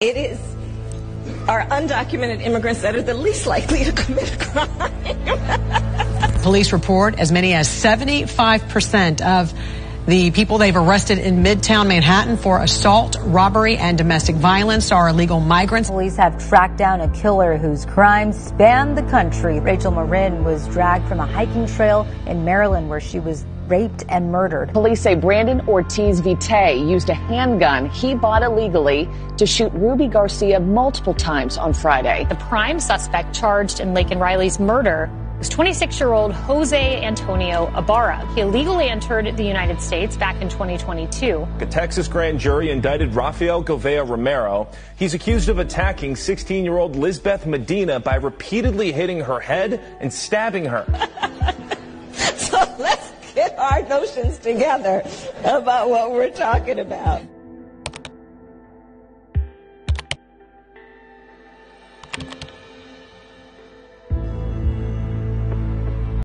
It is our undocumented immigrants that are the least likely to commit a crime. Police report as many as 75% of the people they've arrested in Midtown Manhattan for assault, robbery, and domestic violence are illegal migrants. Police have tracked down a killer whose crimes span the country. Rachel Morin was dragged from a hiking trail in Maryland where she was raped and murdered. Police say Brandon Ortiz Vite used a handgun he bought illegally to shoot Ruby Garcia multiple times on Friday. The prime suspect charged in Laken Riley's murder was 26 year old Jose Antonio Ibarra. He illegally entered the United States back in 2022. A Texas grand jury indicted Rafael Govea Romero. He's accused of attacking 16 year old Lisbeth Medina by repeatedly hitting her head and stabbing her. so let's get our notions together about what we're talking about.